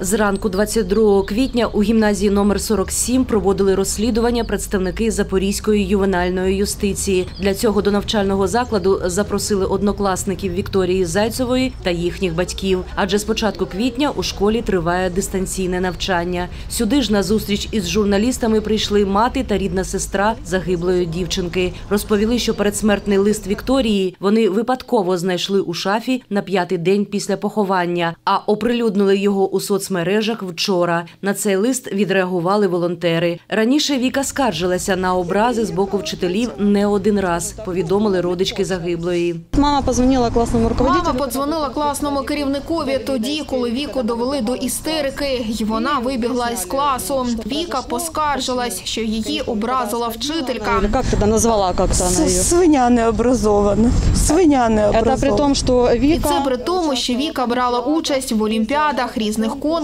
Зранку 22 квітня у гімназії номер 47 проводили розслідування представники Запорізької ювенальної юстиції. Для цього до навчального закладу запросили однокласників Вікторії Зайцевої та їхніх батьків. Адже з початку квітня у школі триває дистанційне навчання. Сюди ж на зустріч із журналістами прийшли мати та рідна сестра загиблої дівчинки. Розповіли, що передсмертний лист Вікторії вони випадково знайшли у шафі на п'ятий день після поховання, а оприлюднили його у соцмережах вчора. На цей лист відреагували волонтери. Раніше Віка скаржилася на образи з боку вчителів не один раз. Повідомили родички загиблої. Мама позвонила классному руководителю. Мама подзвонила класному керівникові тоді, коли Віку довели до істерики, і вона вибігла із класу. Віка поскаржилась, що її образила вчителька. Как тогда назвала как-то она ее? Свиня не образована. Свиня не Это образована. при том, что І це при тому, що Віка брала участь в олімпіадах, різних конкурсах,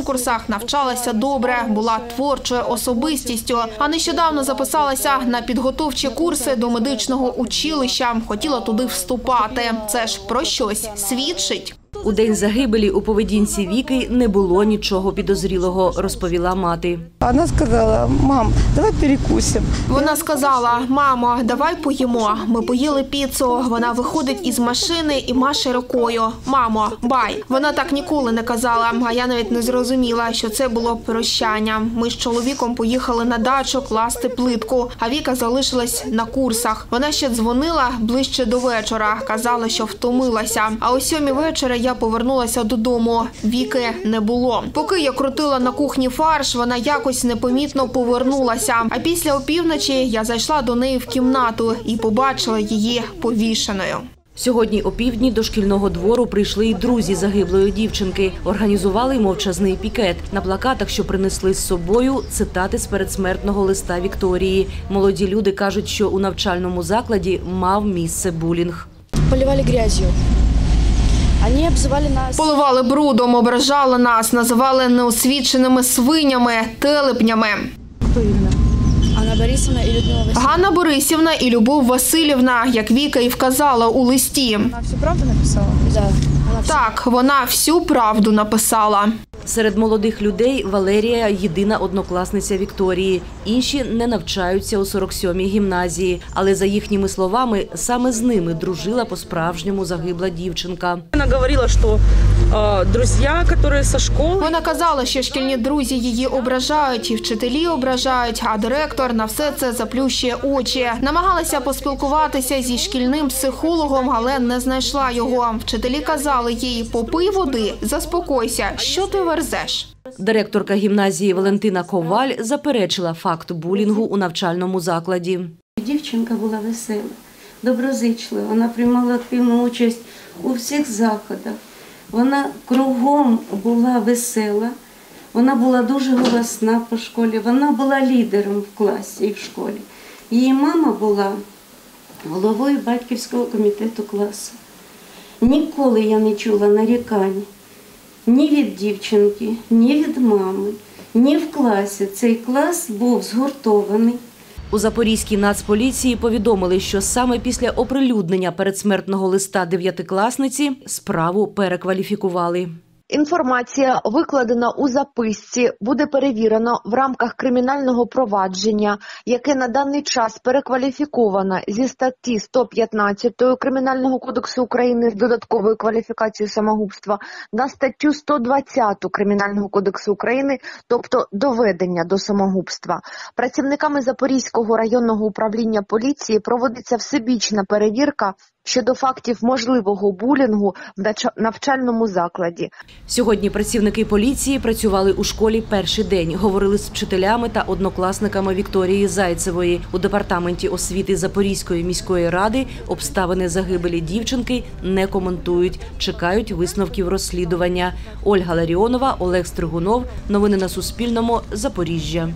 навчалася добре, була творчою особистістю. А нещодавно записалася на підготовчі курси до медичного училища. Хотіла туди вступати. Це ж про щось свідчить. У день загибелі у поведінці Віки не було нічого підозрілого, розповіла мати. Она сказала, мам, давай перекусим. Вона сказала: Мамо, давай поїмо. Ми поїли піцу. Вона виходить із машини і маше рукою. Мамо, бай. Вона так ніколи не казала. А я навіть не зрозуміла, що це було прощання. Ми з чоловіком поїхали на дачу класти плитку. А Віка залишилась на курсах. Вона ще дзвонила ближче до вечора. Казала, що втомилася. А о сьомій вечора я повернулася додому. Віки не було. Поки я крутила на кухні фарш, вона якось непомітно повернулася. А після опівночі я зайшла до неї в кімнату і побачила її повішеною. Сьогодні опівдні до шкільного двору прийшли й друзі загиблої дівчинки. Організували мовчазний пікет. На плакатах, що принесли з собою, цитати з передсмертного листа Вікторії. Молоді люди кажуть, що у навчальному закладі мав місце булінг. поливали грязью. Они обзывали нас... Поливали брудом, ображали нас, називали неосвіченими свинями, телепнями. Анна Борисовна и Людмила. Ганна Борисівна і Любов Васильівна, як Віка і вказала у листі. Вона всю правду написала? Да. Так, вона всю правду написала. Серед молодих людей Валерія єдина однокласниця Вікторії. Інші не навчаються у 47-й гімназії. Але за їхніми словами, саме з ними дружила по-справжньому загибла дівчинка. Она говорила, что э, друзья, которые со школы... Вона казала, що шкільні друзі її ображають, і вчителі ображають, а директор на все це заплющує очі. Намагалася поспілкуватися зі шкільним психологом, але не знайшла його. Вчителі казали їй: попий води, заспокойся. Що ти верзеш? Директорка гімназії Валентина Коваль заперечила факт булінгу у навчальному закладі. Дівчинка була весела, доброзичлива. Вона приймала активну участь у всіх заходах. Вона кругом була весела, вона була дуже голосна по школі, вона була лідером в класі і в школі. Її мама була головою батьківського комітету класу. Ніколи я не чула нарікань ні від дівчинки, ні від мами, ні в класі. Цей клас був згуртований. У Запорізькій нацполіції повідомили, що саме після оприлюднення передсмертного листа дев'ятикласниці справу перекваліфікували. Інформація, викладена у записці, буде перевірено в рамках кримінального провадження, яке на даний час перекваліфіковано зі статті 115 Кримінального кодексу України з додатковою кваліфікацією самогубства на статтю 120 Кримінального кодексу України, тобто доведення до самогубства. Працівниками Запорізького районного управління поліції проводиться всебічна перевірка щодо фактів можливого булінгу в навчальному закладі. Сьогодні працівники поліції працювали у школі перший день. Говорили з вчителями та однокласниками Вікторії Зайцевої. У департаменті освіти Запорізької міської ради обставини загибелі дівчинки не коментують. Чекають висновків розслідування. Ольга Ларіонова, Олег Стригунов. Новини на Суспільному. Запоріжжя.